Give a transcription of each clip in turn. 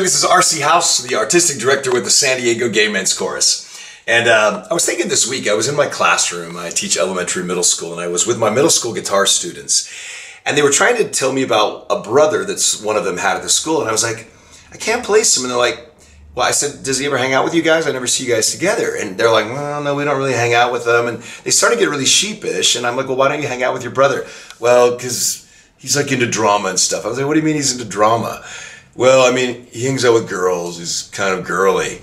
This is RC Haus, the artistic director with the San Diego Gay Men's Chorus. And uh, I was thinking this week, I was in my classroom. I teach elementary middle school, and I was with my middle school guitar students. And they were trying to tell me about a brother that's one of them had at the school. And I was like, I can't place him. And they're like, well, I said, does he ever hang out with you guys? I never see you guys together. And they're like, well, no, we don't really hang out with them. And they started to get really sheepish. And I'm like, well, why don't you hang out with your brother? Well, because he's like into drama and stuff. I was like, what do you mean he's into drama? Well, I mean, he hangs out with girls. He's kind of girly.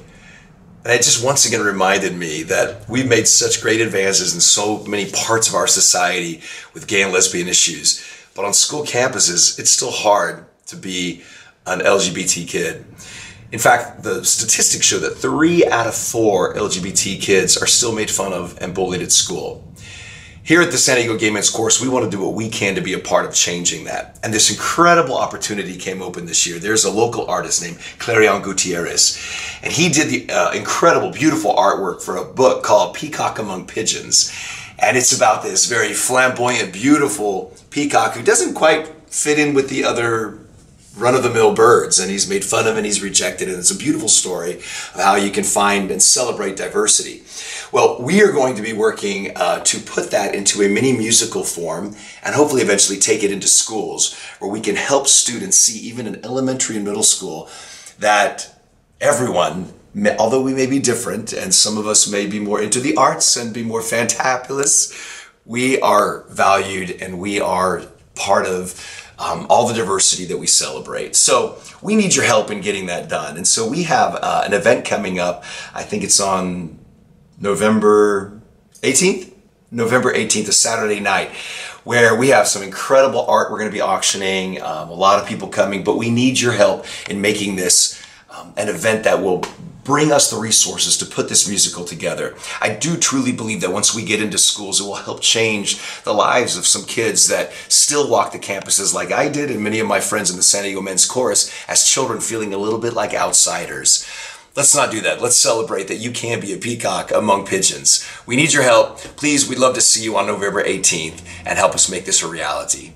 And it just once again reminded me that we've made such great advances in so many parts of our society with gay and lesbian issues. But on school campuses, it's still hard to be an LGBT kid. In fact, the statistics show that three out of four LGBT kids are still made fun of and bullied at school. Here at the San Diego Gay Men's Chorus, we want to do what we can to be a part of changing that. And this incredible opportunity came open this year. There's a local artist named Clarione Gutierrez, and he did the uh, incredible, beautiful artwork for a book called Peacock Among Pigeons. And it's about this very flamboyant, beautiful peacock who doesn't quite fit in with the other run of the mill birds and he's made fun of and he's rejected and it's a beautiful story of how you can find and celebrate diversity. Well, we are going to be working uh, to put that into a mini musical form and hopefully eventually take it into schools where we can help students see even in elementary and middle school that everyone although we may be different and some of us may be more into the arts and be more fantabulous, we are valued and we are part of um, all the diversity that we celebrate. So we need your help in getting that done. And so we have uh, an event coming up. I think it's on November 18th. November 18th, a Saturday night, where we have some incredible art we're going to be auctioning, um, a lot of people coming, but we need your help in making this um, an event that will bring us the resources to put this musical together. I do truly believe that once we get into schools, it will help change the lives of some kids that still walk the campuses like I did and many of my friends in the San Diego Men's Chorus as children feeling a little bit like outsiders. Let's not do that. Let's celebrate that you can be a peacock among pigeons. We need your help. Please, we'd love to see you on November 18th and help us make this a reality.